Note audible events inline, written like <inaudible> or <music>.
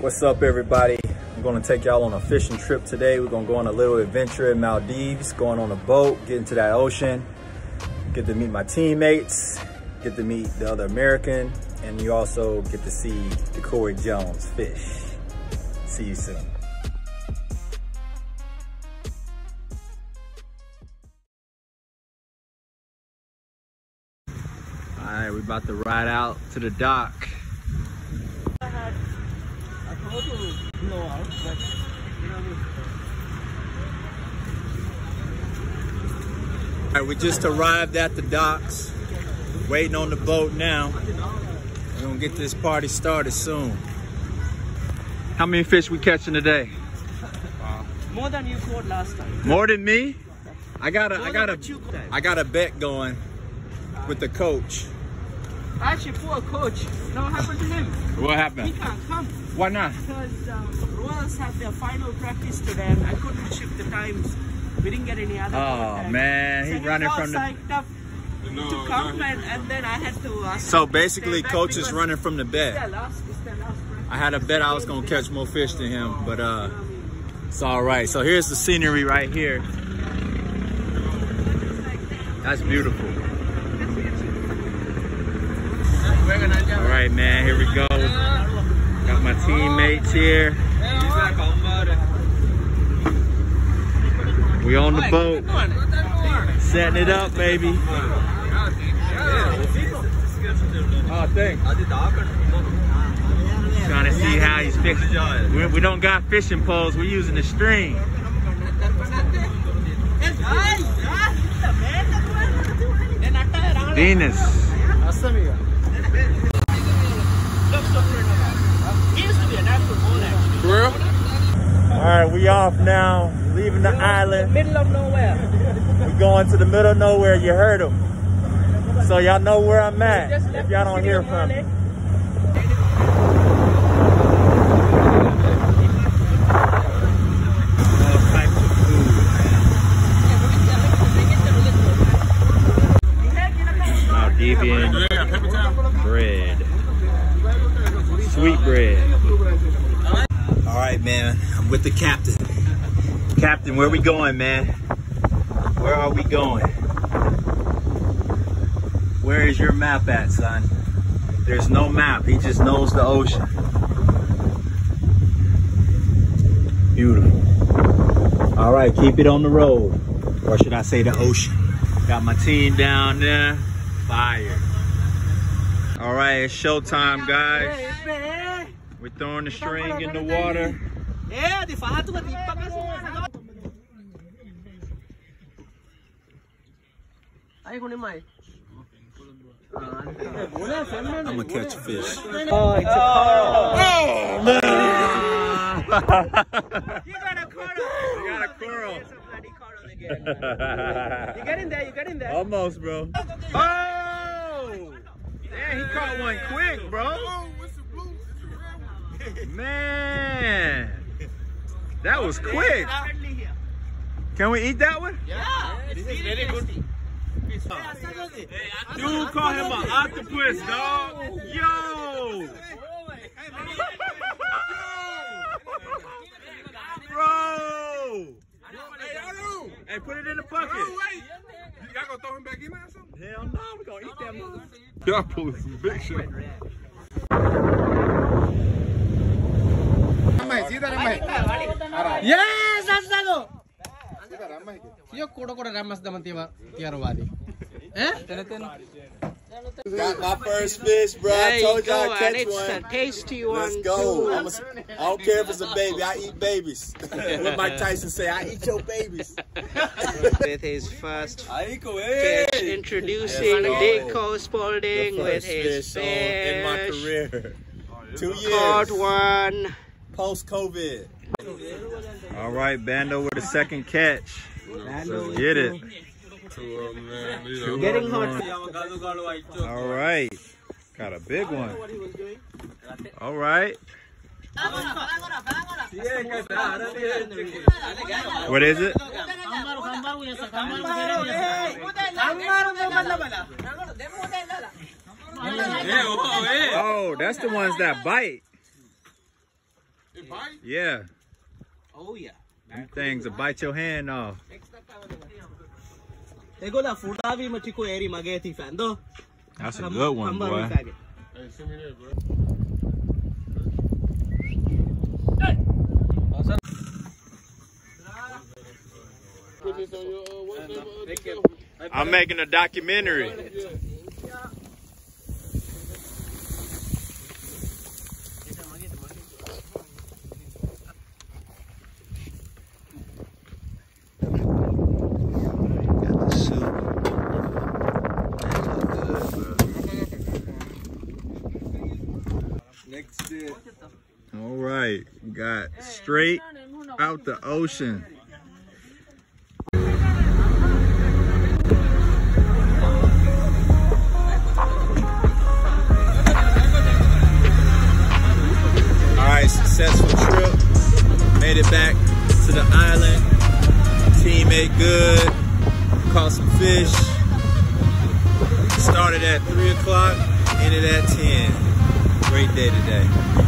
What's up, everybody? I'm gonna take y'all on a fishing trip today. We're gonna go on a little adventure in Maldives, going on a boat, get into that ocean, get to meet my teammates, get to meet the other American, and you also get to see Decorey Jones fish. See you soon. All right, we're about to ride out to the dock. All right, we just arrived at the docks, waiting on the boat now. We're gonna get this party started soon. How many fish we catching today? More than you caught last time. More than me? I got a, I got than what you a. I got a bet going with the coach. I Actually, poor coach. You know what happened to him? What happened? He can't come Why not? because um, Royals had their final practice today and I couldn't shift the times. We didn't get any other Oh contact. man, So he he running from the. psyched up to come and, and then I had to uh, So basically, coach is running from the It's bet. last, it's their last practice. I had a bet I was gonna catch more fish than him, but uh, it's all right. So here's the scenery right here. That's beautiful. All right, man, here we go. Got my teammates here. We on the boat, setting it up, baby. Oh, thanks. Trying to see how he's fixing. We, we don't got fishing poles. We're using the string. Venus. He used to be a natural born actually. All right, we off now. Leaving the island. Middle of nowhere. We're going to the middle of nowhere. You heard him. So y'all know where I'm at. If y'all don't hear from me. Mali. All types of food. Maldivian bread. Sweet bread. All right, man. I'm with the captain. Captain, where we going, man? Where are we going? Where is your map at, son? There's no map. He just knows the ocean. Beautiful. All right, keep it on the road. Or should I say the ocean? Got my team down there. Fire. All right, it's showtime, guys. We're throwing the string in the water. Eh, di fato ka di pa kasi ano. Ay, kunin mo eh. I'm gonna catch a fish. Oh, it's a coral. Oh man! You got a coral. You got a coral. It's a bloody coral again. You get in there, you get in there. Almost, bro. Oh! Yeah, he caught one quick, bro. Man, that was quick. Can we eat that one? Yeah, it's very good. Dude call him an octopus, dog. Yo! Bro! Hey, put it in the bucket. Y'all gonna throw him back in there or something? Hell no, we gonna eat that motherfucker. Y'all pulling some big shit. Yes, that's the Yo kuda kuda ramas daman tiwa tiarwadi. Eh? Got my first fish, bro. There I you told you go, I'd and catch it's one. a tasty one. Let's go. I'm a, I don't care if it's a baby. I eat babies. <laughs> what Mike Tyson say? I eat your babies. <laughs> with his first fish, introducing Dico Spalding with his fish on- in my career. Two Caught one. post COVID. All right, Bando with a second catch. Let's get it. Getting hot. All right, got a big one. All right. What is it? Oh, that's the ones that bite. bite? Yeah, Oh yeah. These things will bite your hand off. That's a good one, boy. Hey. I'm making a documentary. Right, we got straight out the ocean. Successful trip. Made it back to the island. Team ate good. Caught some fish. Started at 3 o'clock, ended at 10. Great day today.